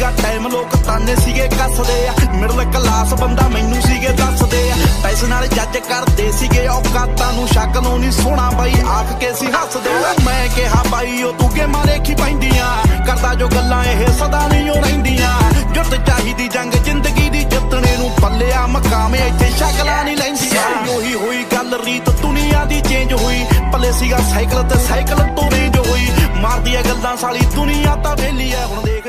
ਸੀਗਾ ਟਾਈਮ ਲੋਕ ਤਾਨੇ ਸੀਗੇ, ਕੱਸਦੇ ਆ। ਮਿਡਲ ਕਲਾਸ ਬੰਦਾ ਮੈਨੂੰ ਸੀਗੇ, ਦੱਸਦੇ ਆ। ਪੈਸੇ ਨਾਲ ਜੱਜ ਕਰਦੇ ਸੀਗੇ, ਔਕਾਤਾਂ ਨੂੰ ਸ਼ੱਕ ਨੂੰ ਨਹੀਂ ਸੋਣਾ ਬਾਈ, ਆਖ ਕੇ ਸੀ ਹੱਸਦੇ ਮੈਂ ਕਿਹਾ ਬਾਈ, ਉਹ ਤੂੰ ਗੇਮਾਂ ਦੇਖੀ ਪੈਂਦੀਆਂ। ਕਰਦਾ ਜੋ ਗੱਲਾਂ ਇਹ ਸਦਾ ਨਹੀਂ ਉਹ ਰਹਿੰਦੀਆਂ। ਜੁੱਤ ਚਾਹੀਦੀ ਜੰਗ, ਜ਼ਿੰਦਗੀ ਦੀ ਜਿੱਤਣੇ ਨੂੰ ਪੱਲਿਆ ਮਕਾਮ ਇੱਥੇ ਸ਼ਕਲਾਂ ਨਹੀਂ ਲੈਂਦੀਆਂ। ਉਹੀ ਹੋਈ ਗੱਲ, ਰੀਤ ਦੁਨੀਆ ਦੀ ਚੇਂਜ ਹੋਈ। ਪੱਲੇ ਸੀਗਾ ਸਾਈਕਲ ਤੇ ਸਾਈਕਲ ਤੋਂ ਰੇਂਜ ਹੋਈ। ਮਾਰਦੀ ਆ ਗੱਲਾਂ ਸਾਲੀ ਦੁਨੀਆ ਤਾਂ ਵੇਲੀ ਐ ਹੁਣ ਦੇ